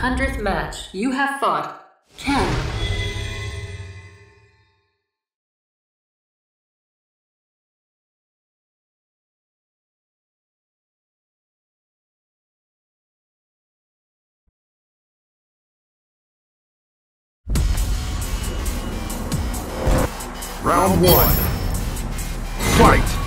100th match, you have fought Ken. Round one. Fight!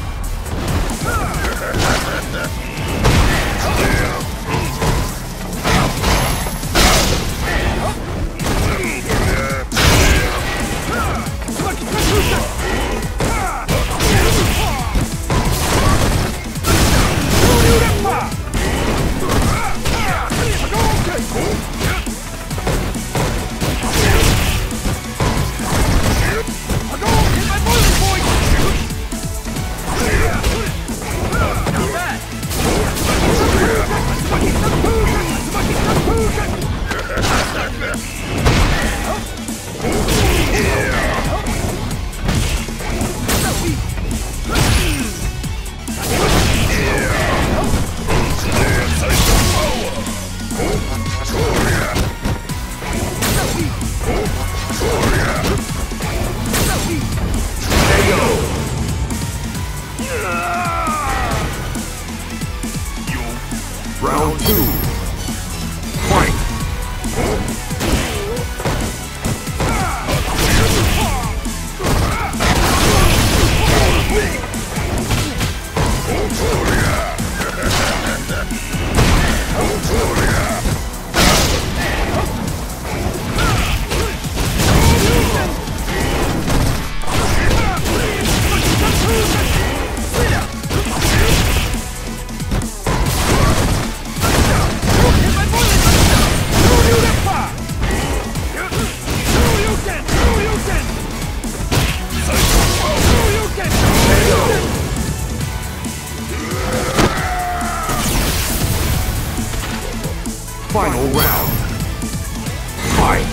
Final round. Fight!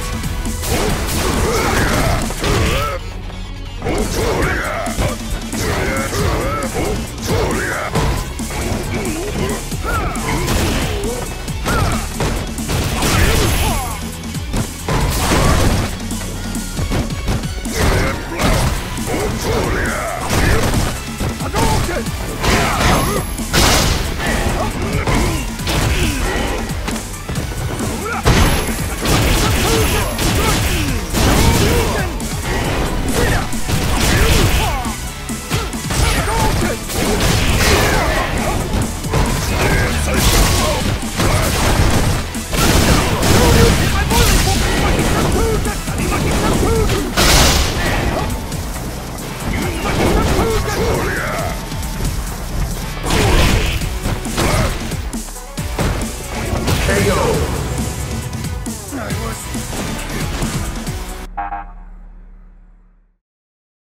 KO!